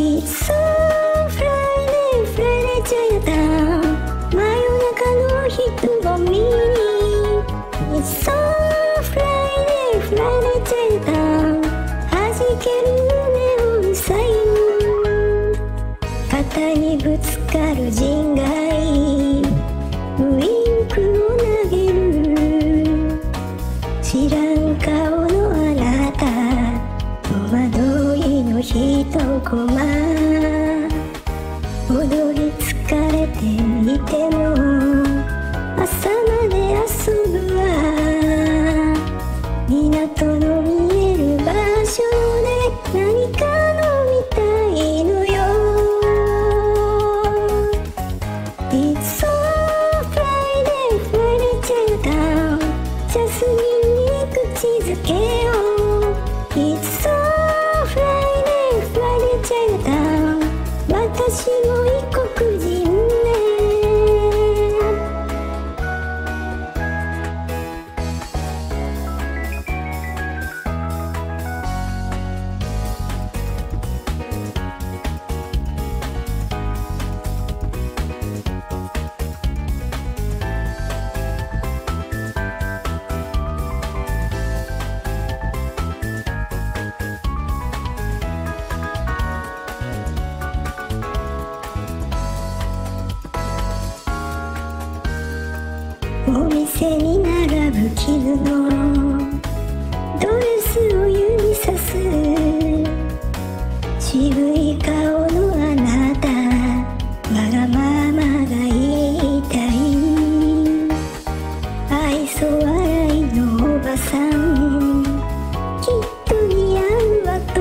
ティスフライで触れれちゃっまよなかのひとがみにディスフライで触れちゃっはじけるむネオンサイン肩にぶつかるじんがとこま踊り疲れていても朝のお店に並ぶ絹のドレスを指さす渋い顔のあなた。わがままが言いたい。愛想笑いのおばさん。きっと似合うわと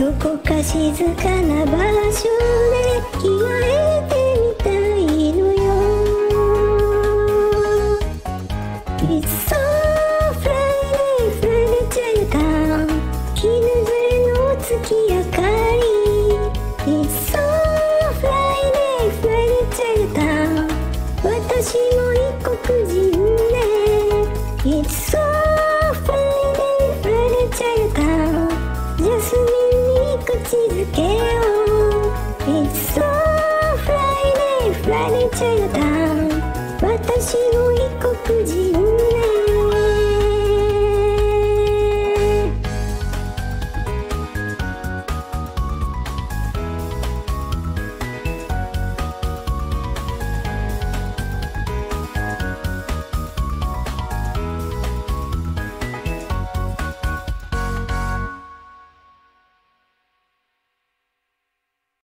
どこか静かな場所で着替えて私も異国人で It's so friendly フレチャータジャスミンに口づけを。It's so friendly フレチャータ私も